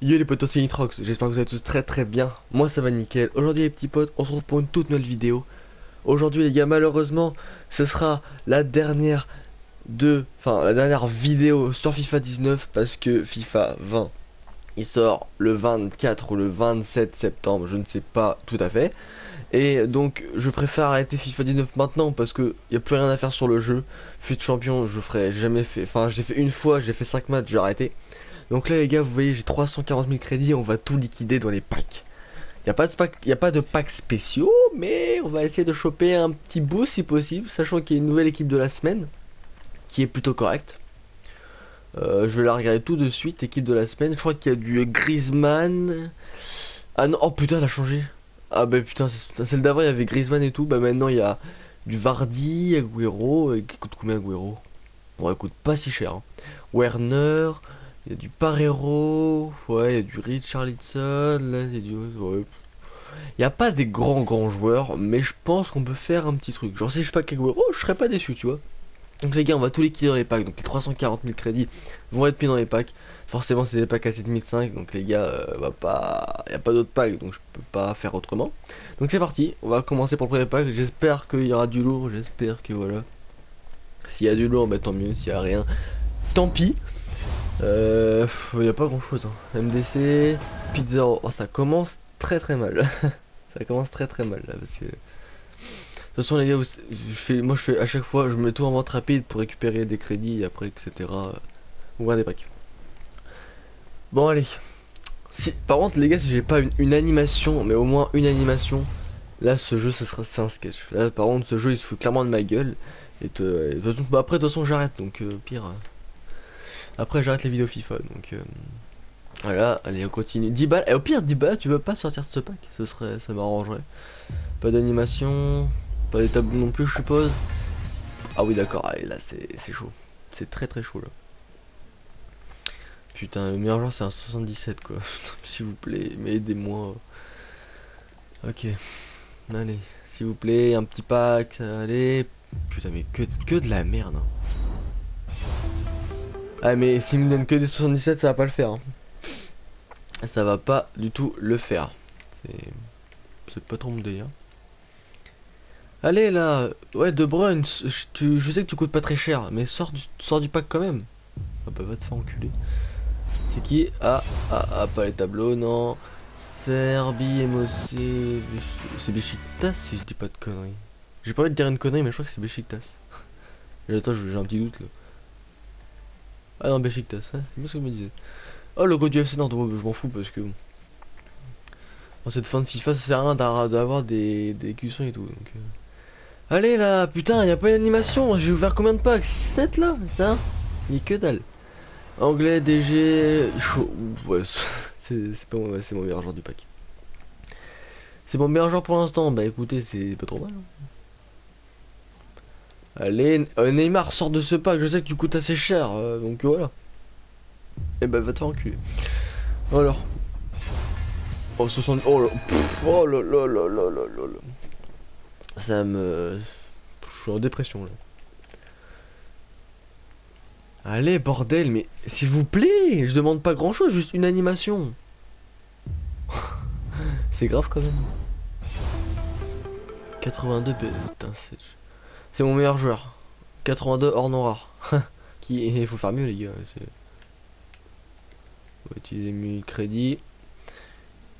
Yo les potes, c'est Nitrox, j'espère que vous allez tous très très bien. Moi ça va nickel. Aujourd'hui les petits potes, on se retrouve pour une toute nouvelle vidéo. Aujourd'hui les gars, malheureusement, ce sera la dernière de... Enfin, la dernière vidéo sur FIFA 19 parce que FIFA 20, il sort le 24 ou le 27 septembre, je ne sais pas tout à fait. Et donc je préfère arrêter FIFA 19 maintenant parce que il a plus rien à faire sur le jeu. Fut champion, je ferai jamais fait. Enfin, j'ai fait une fois, j'ai fait 5 matchs, j'ai arrêté. Donc là les gars vous voyez j'ai 340 000 crédits on va tout liquider dans les packs. Il n'y a, pas de pack, packs spéciaux mais on va essayer de choper un petit bout si possible Sachant qu'il y a une nouvelle équipe de la semaine Qui est plutôt correcte. Euh, Je vais la regarder tout de suite équipe de la semaine. Je crois qu'il y a du Griezmann. Ah non oh putain elle a changé. Ah bah putain celle d'avant il y avait Griezmann et tout. Bah maintenant il y a du Vardy, Agüero Qui coûte combien Agüero Bon elle coûte pas si cher hein. Werner il y a du Parero, ouais, il y a du Richarlison, là, il y a du... Ouais. Il n'y a pas des grands grands joueurs, mais je pense qu'on peut faire un petit truc. Genre si je pas oh, je serais pas déçu, tu vois. Donc les gars, on va tous les liquider dans les packs. Donc les 340 000 crédits vont être mis dans les packs. Forcément, c'est des packs à 7005. Donc les gars, euh, il y a pas d'autres packs, donc je peux pas faire autrement. Donc c'est parti. On va commencer pour le premier pack. J'espère qu'il y aura du lourd. J'espère que voilà. S'il y a du lourd, bah tant mieux. S'il y a rien, tant pis. Euh, y a pas grand chose. Hein. MDC, Pizza, oh, ça commence très très mal. ça commence très très mal là parce que. De toute façon les gars, je fais, moi je fais à chaque fois, je mets tout en vente rapide pour récupérer des crédits après etc. Ouvrir des packs. Bon allez. Si, par contre les gars, si j'ai pas une, animation, mais au moins une animation, là ce jeu ça sera un sketch. Là par contre ce jeu il se fout clairement de ma gueule. Et, te, bah, après de toute façon j'arrête donc euh, pire. Après, j'arrête les vidéos FIFA. Donc euh, voilà, allez, on continue. 10 balles. Et au pire, 10 balles, tu veux pas sortir de ce pack Ce serait, ça m'arrangerait. Pas d'animation, pas des tableaux non plus, je suppose. Ah oui, d'accord. Allez, là, c'est chaud. C'est très très chaud là. Putain, le meilleur joueur c'est un 77 quoi. s'il vous plaît, mais aidez-moi. Ok. Allez, s'il vous plaît, un petit pack. Allez. Putain, mais que, que de la merde. Hein. Ah mais s'il me donne que des 77 ça va pas le faire. Hein. Ça va pas du tout le faire. C'est pas trop mon délire. Allez là, ouais De Bruyne, je, je sais que tu coûtes pas très cher, mais sors du, sors du pack quand même. Ah bah va te faire enculer. C'est qui? Ah, ah, ah, pas les tableaux, non. Serbie, Mossé, c'est Besiktas si je dis pas de conneries. J'ai pas envie de dire une connerie, mais je crois que c'est Besiktas. Attends, j'ai un petit doute là. Ah non, Besiktas, hein, c'est bien ce que je me disais. Oh, le logo du FC Nantes, je m'en fous parce que. Dans cette fin de FIFA, ça sert à rien d'avoir des, des cuissons et tout. Euh. Allez là, putain, y a pas d'animation. J'ai ouvert combien de packs? 7 là Putain, ni que dalle. Anglais, DG, chaud. Ouais, c'est pas c'est mon meilleur joueur du pack. C'est mon meilleur joueur pour l'instant. Bah écoutez, c'est pas trop mal. Hein. Allez, euh, Neymar, sort de ce pack, je sais que tu coûtes assez cher, euh, donc voilà. Et eh ben va te faire enculer. Alors. Oh, 60... Oh là, oh là là là là là Ça me... Je suis en dépression là. Allez, bordel, mais s'il vous plaît, je demande pas grand chose, juste une animation. c'est grave quand même. 82, putain, c'est... C'est mon meilleur joueur. 82 hors rare. Qui il faut faire mieux les gars. Utiliser 1000 crédits.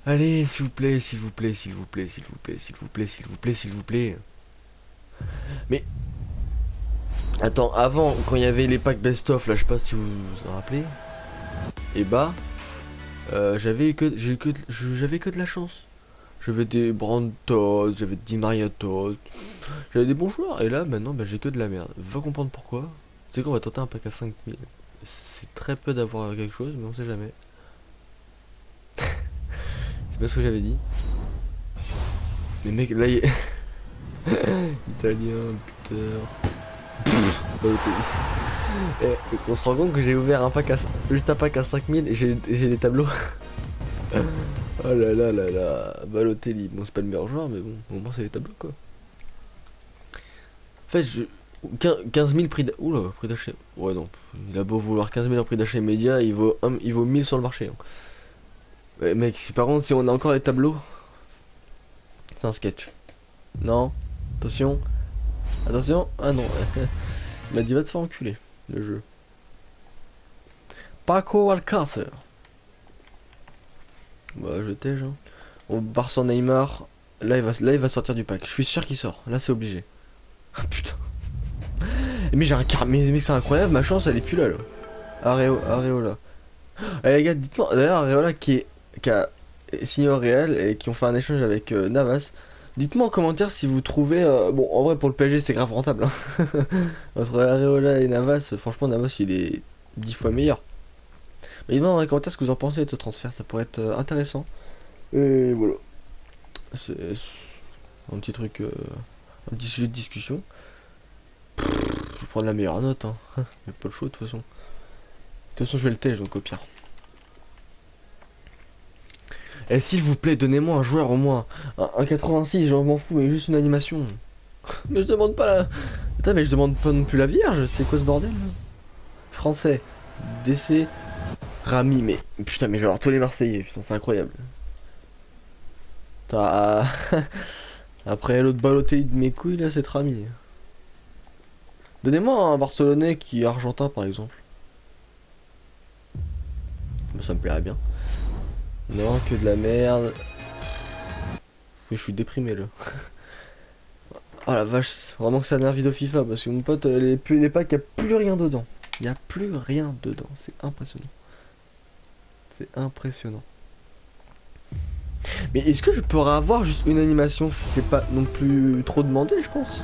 Allez, s'il vous plaît, s'il vous plaît, s'il vous plaît, s'il vous plaît, s'il vous plaît, s'il vous plaît, s'il vous plaît. Mais attends, avant quand il y avait les packs best of là, je sais pas si vous vous en rappelez. Et bah euh, j'avais que que j'avais que de la chance. J'avais des Brantos, j'avais des Di Maria j'avais des bons joueurs. Et là, maintenant, bah, j'ai que de la merde. Va comprendre pourquoi. C'est qu'on va tenter un pack à 5000. C'est très peu d'avoir quelque chose, mais on sait jamais. C'est pas ce que j'avais dit. Mais mec, là, il... Italien, putain. Eh, on se rend compte que j'ai ouvert un pack à... juste un pack à 5000 et j'ai des tableaux. Oh là là là là, Balotelli, bon c'est pas le meilleur joueur mais bon, au moins c'est les tableaux quoi. En fait, je... 15 000 prix d'achat. Oula, prix d'achat. Ouais, non. Il a beau vouloir 15 000 en prix d'achat immédiat, il vaut, il vaut 1000 sur le marché. Hein. Ouais, mec, si par contre, si on a encore les tableaux, c'est un sketch. Non, attention, attention, ah non, il va te faire enculer, le jeu. Paco Alcácer. Bah, je t'ai, hein. On part sans Neymar. Là il, va, là, sortir du pack. Je suis sûr qu'il sort. Là, c'est obligé. Ah putain. Mais j'ai un car. Mais, c'est incroyable, ma chance, elle est plus là. là. Areo, Areola. Eh les gars, dites-moi. D'ailleurs, Areola qui, est, qui a signé au Real et qui ont fait un échange avec euh, Navas. Dites-moi en commentaire si vous trouvez. Euh, bon, en vrai, pour le PSG, c'est grave rentable. Hein. Entre Areola et Navas, franchement, Navas, il est 10 fois meilleur. Mais dites-moi dans les commentaires ce que vous en pensez de ce transfert? Ça pourrait être euh, intéressant. Et voilà. C'est un petit truc, euh, un petit sujet de discussion. je vais prendre la meilleure note, hein. a pas le choix de toute façon. De toute façon, je vais le tèche donc au pire. Et s'il vous plaît, donnez-moi un joueur au moins. Un, 86, j'en m'en fous, et juste une animation. mais je demande pas la. Putain, mais je demande pas non plus la vierge, c'est quoi ce bordel Français, DC, Rami, mais putain, mais je vais avoir tous les Marseillais, putain, c'est incroyable. Après l'autre Balotelli de mes couilles, là, c'est Rami. Donnez-moi un Barcelonais qui est argentin, par exemple. Ça me plairait bien. Non, que de la merde. Mais je suis déprimé, là. oh la vache, vraiment que ça nerve vidéo FIFA, parce que mon pote, les, les packs, il n'y a plus rien dedans. Il n'y a plus rien dedans, c'est impressionnant. C'est impressionnant. Mais est-ce que je pourrais avoir juste une animation C'est pas non plus trop demandé, je pense?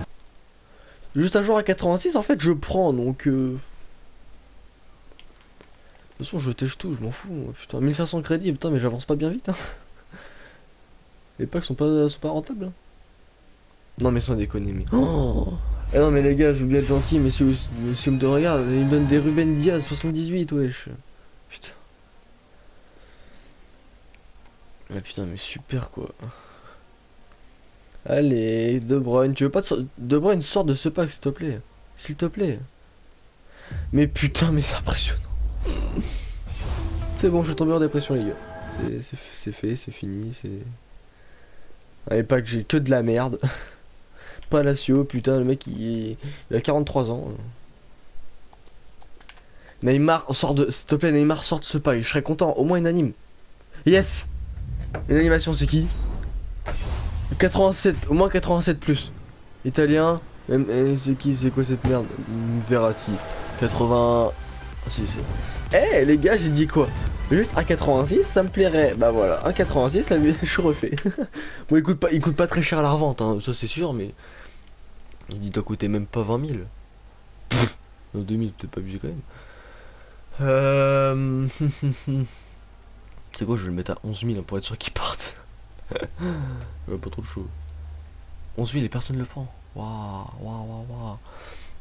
Juste un jour à 86, en fait, je prends, donc... Euh... De toute façon, je tèche tout, je m'en fous. Putain, 1500 crédits, putain, mais j'avance pas bien vite. Hein. Les packs sont pas, sont pas rentables. Hein. Non, mais sans déconner, mais... Oh eh non, mais les gars, j'oublie d'être gentil, mais si, si, me regarde, il me donne des Ruben Diaz 78, wesh. Putain. Ah putain, mais super quoi. Allez, De Bruyne, tu veux pas de, de Bruyne sort de ce pack s'il te plaît. S'il te plaît. Mais putain, mais c'est impressionnant. c'est bon, je suis tombé en dépression les gars. C'est fait, c'est fini, c'est... Allez, pas que j'ai que de la merde. Palacio, putain, le mec il, a 43 ans. Neymar sort de... S'il te plaît, Neymar sort de ce pack. Je serais content, au moins une anime. Yes une animation, c'est qui 87, au moins 87 plus. Italien, eh, c'est qui C'est quoi cette merde Verratti. 80. Ah, si. Eh les gars, j'ai dit quoi Juste un 86, ça me plairait. Bah voilà, un 86, là, je suis refait. bon, il coûte pas, il coûte pas très cher la revente, hein, ça c'est sûr, mais il doit coûter même pas 20 000. 2000, peut-être pas abusé quand même. Euh. C'est quoi, je vais le mettre à 11 000 pour être sûr qu'il parte. pas trop chaud. 11 000 et personne ne le prend. Waouh, waouh, waouh, waouh.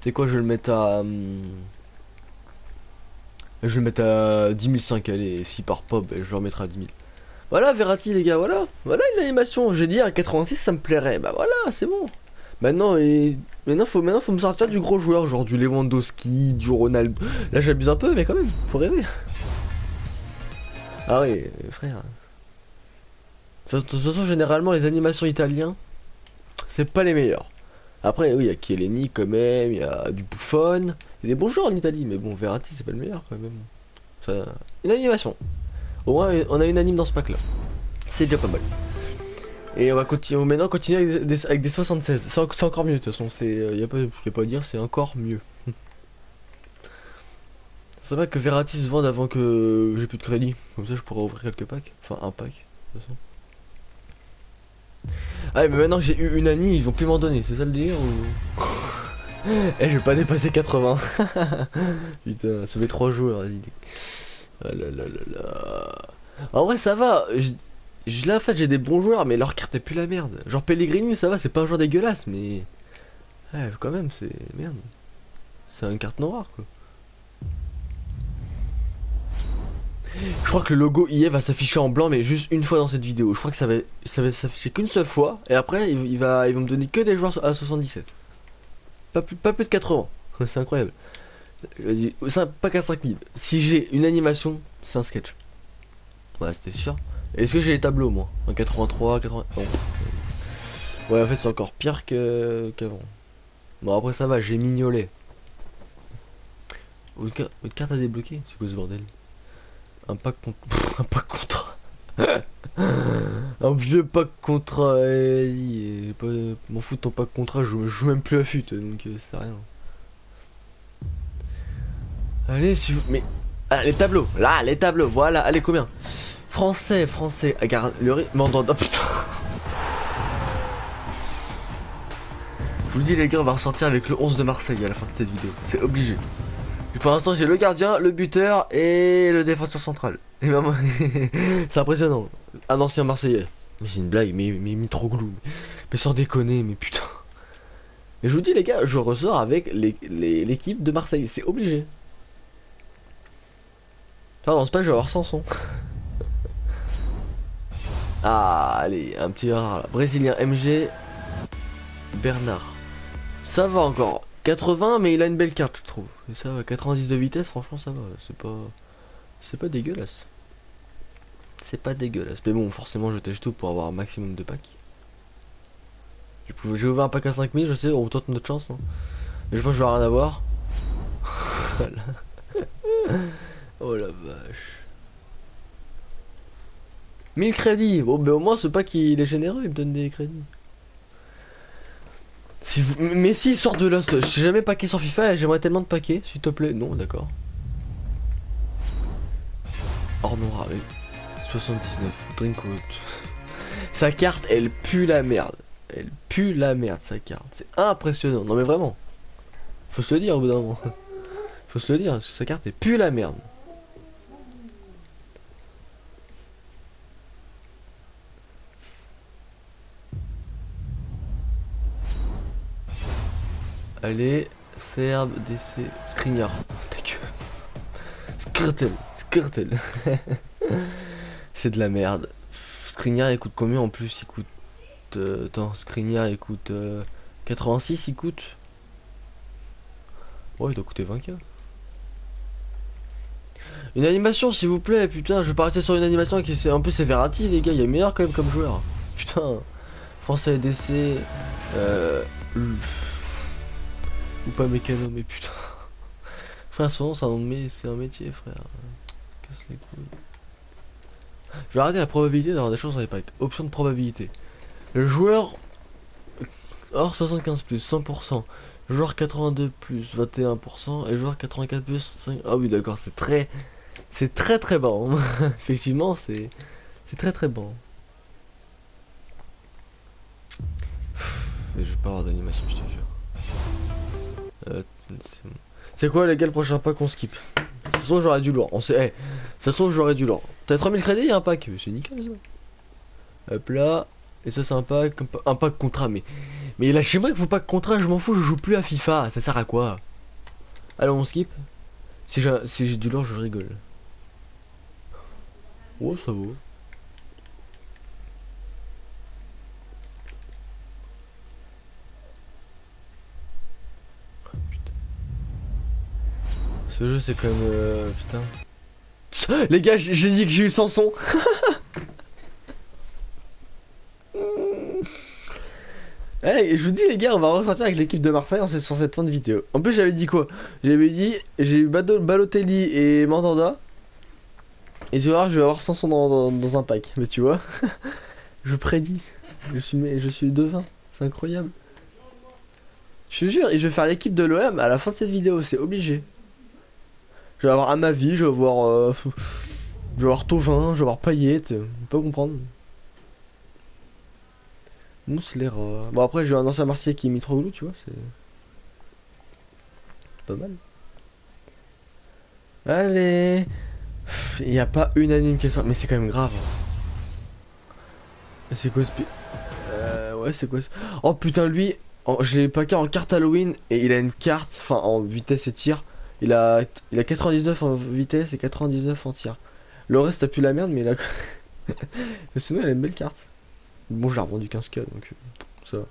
C'est quoi, je vais le mettre à. Hum, je vais le mettre à 10 500, allez, si par pop, je vais le remettre à 10 000. Voilà, Verratti, les gars, voilà. Voilà une animation. J'ai dit à 86, ça me plairait. Bah voilà, c'est bon. Maintenant, et... maintenant, faut, maintenant, faut me sortir du gros joueur, genre du Lewandowski, du Ronaldo. Là, j'abuse un peu, mais quand même, faut rêver. Ah oui, frère. De toute façon, généralement, les animations italiens, c'est pas les meilleurs. Après, oui, il y a Chiellini quand même, il y a du Buffon. Il y a des bons joueurs en Italie, mais bon, Verratti, c'est pas le meilleur quand même. Une animation. Au moins, on a une anime dans ce pack là. C'est déjà pas mal. Et on va continuer, maintenant continuer avec des, avec des 76. C'est encore mieux de toute façon, il n'y euh, a, pas, a pas à dire, c'est encore mieux. C'est vrai que Verratti se vende avant que j'ai plus de crédit. Comme ça, je pourrais ouvrir quelques packs. Enfin, un pack, de toute façon. Ah, mais maintenant que j'ai eu une année, ils vont plus m'en donner. C'est ça le délire ou... Eh, je vais pas dépasser 80. Putain, ça fait 3 joueurs. Ah là là là là. En vrai, ça va. Là, en fait, j'ai des bons joueurs, mais leur carte est plus la merde. Genre Pellegrini, ça va, c'est pas un joueur dégueulasse, mais. Ouais, quand même, c'est. Merde. C'est une carte noire, quoi. Je crois que le logo IE va s'afficher en blanc, mais juste une fois dans cette vidéo. Je crois que ça va, s'afficher qu'une seule fois, et après, il, va, ils vont me donner que des joueurs à 77. Pas plus, de 80. C'est incroyable. Pas qu'à 5000. Si j'ai une animation, c'est un sketch. Ouais, c'était sûr. Est-ce que j'ai les tableaux moi? En 83, 80... Non. Ouais en fait c'est encore pire qu'avant. Bon après ça va, j'ai mignolé. Une, carte à débloquer? C'est quoi ce bordel? Un pack contre... un pack contrat. un vieux pack contrat. Eh, m'en fous de ton pack contrat, je joue même plus à fut donc euh, c'est rien. Allez, si vous... Mais... Ah, les tableaux, là, les tableaux, voilà, allez, combien? Français, français, regarde, le rythme... Oh putain Je vous dis les gars, on va ressortir avec le 11 de Marseille à la fin de cette vidéo, c'est obligé. Pour l'instant, j'ai le gardien, le buteur et le défenseur central. c'est impressionnant. Un ancien Marseillais. Mais c'est une blague, mais, mais, mais trop glou. Mais sans déconner, mais putain. Mais je vous dis les gars, je ressors avec l'équipe de Marseille, c'est obligé. Pardon, c'est pas que je vais avoir Sanson. ah, allez, un petit rare Brésilien MG. Bernard. Ça va encore. 80, mais il a une belle carte, je trouve. Et ça va, 90 de vitesse, franchement, ça va. C'est pas. C'est pas dégueulasse. C'est pas dégueulasse. Mais bon, forcément, je tèche tout pour avoir un maximum de packs. J'ai ouvert un pack à 5000, je sais, on tente notre chance. Hein. Mais je pense que je vais rien avoir. Oh la vache. 1000 crédits Bon, mais au moins, ce pas qu'il est généreux, il me donne des crédits. Si vous... Mais si, sort de Lost, j'ai jamais paqué sur FIFA et j'aimerais tellement de paquets, s'il te plaît. Non, d'accord. Or avec 79, Drinkwood. Sa carte, elle pue la merde. Elle pue la merde, sa carte. C'est impressionnant. Non mais vraiment. Faut se le dire au bout d'un moment. Faut se le dire, sa carte, elle pue la merde. Allez, Serbe, DC, Skriniar. Ta gueule. Skrtel, Skrtel. C'est de la merde. Skriniar il coûte combien en plus? Il coûte. Euh, attends, Skriniar il coûte. 86 euh, il coûte? Oh, il doit coûter 20k. Une animation s'il vous plaît, putain, je vais pas rester sur une animation qui c'est un peu c'est les gars, il a meilleur quand même comme joueur. Putain, français DC, euh, ou pas mécano, mais putain. Frère, souvent c'est un, métier, frère. Casse les. Je vais arrêter la probabilité d'avoir des choses dans les packs. Option de probabilité. Le joueur hors 75 plus 100%. Joueur 82 plus 21% et joueur 84 plus 5. Ah oui d'accord c'est très c'est très très bon. Effectivement c'est c'est très très bon. je vais pas avoir d'animation je te. Euh, c'est quoi les gars le prochain pack qu'on skip? Ça se trouve j'aurais du lourd. On sait. Hey, ça se trouve j'aurais du lourd. T'as 3000 crédits un pack? C'est nickel ça. Hop là. Et ça c'est un pack. Un pack contrat mais. Mais lâchez-moi qu'il faut pas contrat, je m'en fous, je joue plus à FIFA. Ça sert à quoi? Allez on skip. Si j'ai du lourd je rigole. Oh ça vaut. Ce jeu c'est comme euh, putain. Les gars, j'ai dit que j'ai eu sans son. hey, je vous dis les gars, on va ressortir avec l'équipe de Marseille en sur cette fin de vidéo. En plus j'avais dit quoi? J'avais dit j'ai eu Balotelli et Mandanda. Et tu vois, je vais avoir Sanson dans, dans, un pack. Mais tu vois, je prédis. Je suis, je suis devin. C'est incroyable. Je te jure, et je vais faire l'équipe de l'OM à la fin de cette vidéo, c'est obligé. Je vais avoir à ma vie, je vais avoir. Euh, je vais avoir Tovin, je vais avoir Paillette, on peut comprendre. Mousse l'air. Bon après j'ai un ancien Marseillais qui est Mitroglou, tu vois, c'est. Pas mal. Allez Il n'y a pas une anime qui est mais c'est quand même grave. C'est quoi ce... Euh, ouais c'est quoi ce... Oh putain lui, je l'ai pas en carte Halloween et il a une carte, enfin en vitesse et tir. Il a, il a 99 en vitesse et 99 en tir. Le reste, t'as plus la merde, mais il a. mais sinon, elle a une belle carte. Bon, j'ai revendu 15k donc euh, ça va.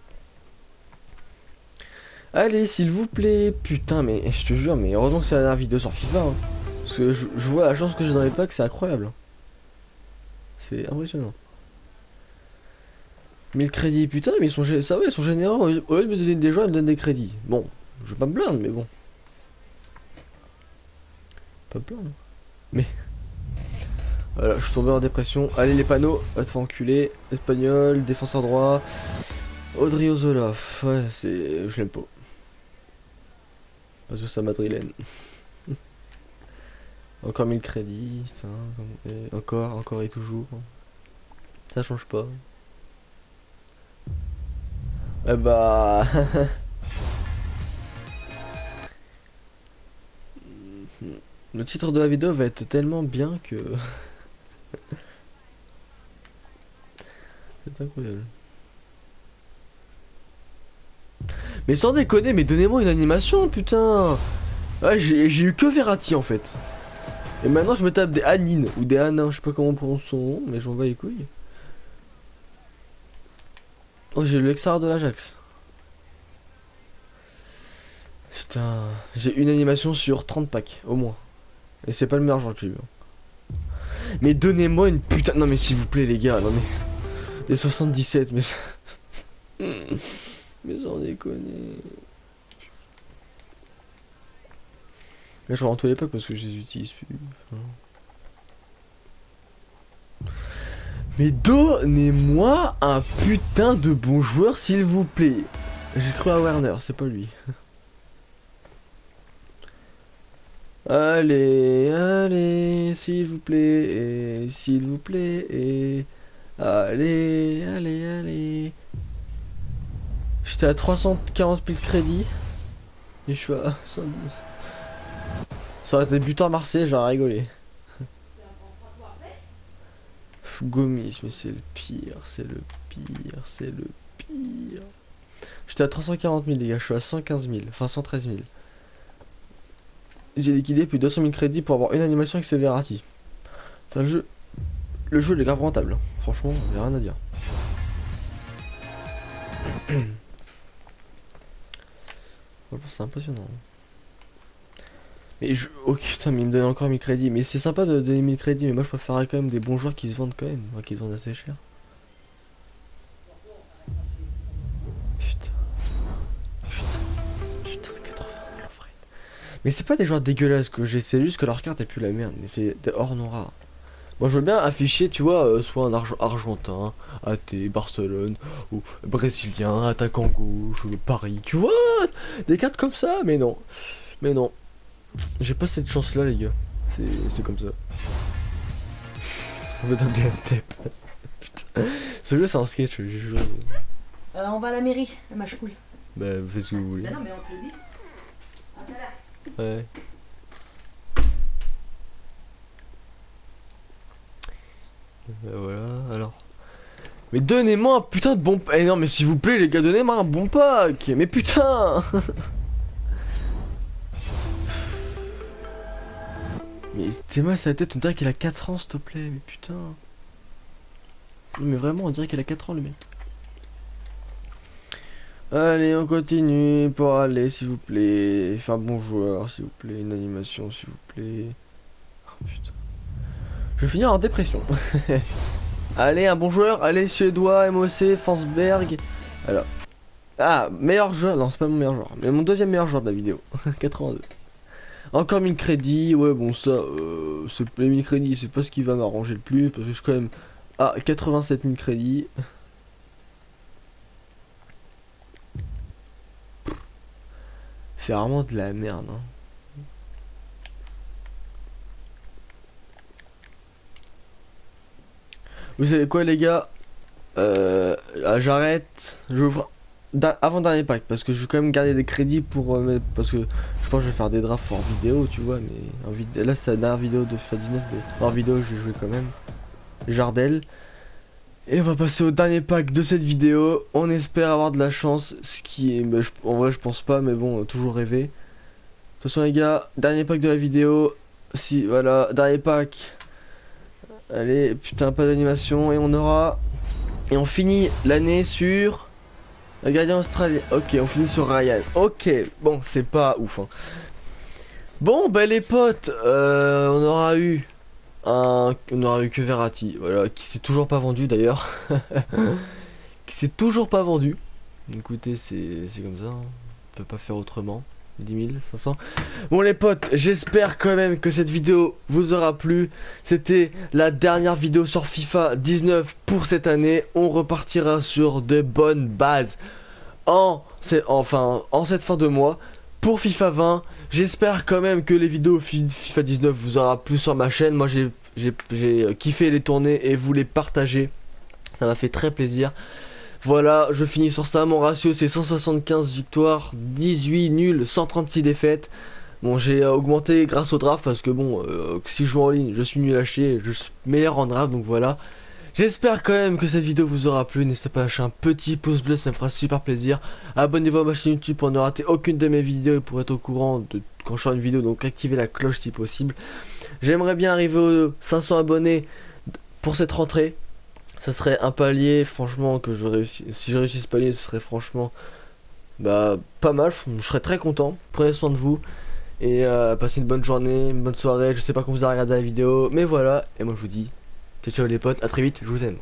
Allez, s'il vous plaît. Putain, mais je te jure, mais heureusement que c'est la dernière vidéo sur FIFA. Hein. Parce que je, vois la chance que j'ai dans les packs, c'est incroyable. C'est impressionnant. 1000 crédits, putain, mais ils sont, ça va, ils sont généreux. Au lieu de me donner des joueurs, ils me donnent des crédits. Bon, je vais pas me plaindre, mais bon. Pas. Mais. Voilà, je suis tombé en dépression. Allez, les panneaux, va te faire enculer. Espagnol, défenseur droit. Audrey Ozola. Ouais, c'est. Je l'aime pas. Parce que madrilène. encore 1000 crédits. Encore, encore et toujours. Ça change pas. Eh bah... Le titre de la vidéo va être tellement bien que... C'est incroyable. Mais sans déconner, mais donnez-moi une animation, putain j'ai eu que Verratti en fait. Et maintenant je me tape des Anines ou des Anins, je sais pas comment on prononce son nom, mais j'en vais les couilles. Oh, j'ai le Lexar de l'Ajax. Putain, j'ai une animation sur 30 packs, au moins. Et c'est pas le meilleur joueur que j'ai eu. Hein. Mais donnez-moi une putain... Non mais s'il vous plaît les gars, non mais... Des 77, mais... mais sans déconner... Mais je rentre les packs parce que je les utilise plus. Mais donnez-moi un putain de bon joueur, s'il vous plaît. J'ai cru à Werner, c'est pas lui. Allez, allez, s'il vous plaît, s'il vous plaît, et allez, allez, allez. J'étais à 340 000 crédits et je suis à 110. Ça aurait été buteur Marseille, j'aurais rigolé. Gomis, mais c'est le pire, c'est le pire, c'est le pire. J'étais à 340 000 les gars, je suis à 115 000, enfin 113 000. J'ai liquidé plus de 200 000 crédits pour avoir une animation avec Severati. C'est un jeu... Le jeu est grave rentable, franchement, il a rien à dire. c'est impressionnant. Mais je... Ok putain mais il me donne encore 1000 crédits. Mais c'est sympa de donner 1000 crédits. Mais moi je préférerais quand même des bons joueurs qui se vendent quand même. Moi qui se vendent assez cher. Mais c'est pas des joueurs dégueulasses que j'ai. C'est juste que leur carte est plus la merde. Mais c'est des hors non rares. Moi je veux bien afficher, tu vois, euh, soit un argent argentin, AT, Barcelone, ou brésilien, attaquant gauche, ou Paris, tu vois, des cartes comme ça, mais non, mais non, j'ai pas cette chance là les gars. C'est comme ça. On va dans des Putain. Ce jeu c'est un sketch, j'ai joué. Euh, on va à la mairie, ma cool. Bah faites ce que vous voulez. Bah non mais on te le dit. Ouais. Bah voilà, alors. Mais donnez-moi un putain de bon... Eh non mais s'il vous plaît les gars, donnez-moi un bon pack Mais putain Mais moi sa tête, on dirait qu'il a 4 ans s'il te plaît, mais putain. Mais vraiment, on dirait qu'il a 4 ans le mec. Allez, on continue pour aller, s'il vous plaît. Faire bon joueur, s'il vous plaît. Une animation, s'il vous plaît. Oh putain. Je vais finir en dépression. allez, un bon joueur. Allez, suédois, MOC, Forsberg. Alors. Ah, meilleur joueur. Non, c'est pas mon meilleur joueur. Mais mon deuxième meilleur joueur de la vidéo. 82. Encore 1000 crédits, ouais bon ça, euh, les 1000 crédits c'est pas ce qui va m'arranger le plus parce que je suis quand même à 87 000 crédits. C'est vraiment de la merde. Hein. Vous savez quoi les gars? Euh, J'arrête. Je avant dernier pack parce que je vais quand même garder des crédits pour euh, parce que je pense que je vais faire des drafts en vidéo tu vois mais en là c'est la dernière vidéo de FA19 mais en vidéo je vais jouer quand même Jardel et on va passer au dernier pack de cette vidéo on espère avoir de la chance ce qui est en vrai je pense pas mais bon toujours rêver de toute façon les gars dernier pack de la vidéo si voilà dernier pack allez putain pas d'animation et on aura et on finit l'année sur le gardien australien. Ok, on finit sur Ryan. Ok, bon, c'est pas ouf. Hein. Bon, bah les potes, euh, on aura eu on aura eu que Verratti, voilà, qui s'est toujours pas vendu d'ailleurs. qui s'est toujours pas vendu. Écoutez, c'est comme ça, hein. on peut pas faire autrement. 10 500. Bon les potes, j'espère quand même que cette vidéo vous aura plu. C'était la dernière vidéo sur FIFA 19 pour cette année. On repartira sur de bonnes bases en, enfin, en cette fin de mois. Pour FIFA 20, j'espère quand même que les vidéos FIFA 19 vous aura plu sur ma chaîne. Moi j'ai kiffé les tourner et vous les partager. Ça m'a fait très plaisir. Voilà, je finis sur ça. Mon ratio, c'est 175 victoires, 18 nuls, 136 défaites. Bon, j'ai augmenté grâce au draft parce que bon, euh, si je joue en ligne, je suis nul à chier, je suis meilleur en draft, donc voilà. J'espère quand même que cette vidéo vous aura plu. N'hésitez pas à lâcher un petit pouce bleu, ça me fera super plaisir. Abonnez-vous à ma chaîne YouTube pour ne rater aucune de mes vidéos et pour être au courant de quand je sors une vidéo. Donc activez la cloche si possible. J'aimerais bien arriver aux 500 abonnés pour cette rentrée ça serait un palier, franchement, que je réussis. Si je réussis ce palier, ce serait franchement bah, pas mal. Je serais très content. Prenez soin de vous. Et euh, passez une bonne journée, une bonne soirée. Je sais pas quand vous allez regarder la vidéo. Mais voilà. Et moi, je vous dis ciao, ciao les potes? À très vite. Je vous aime.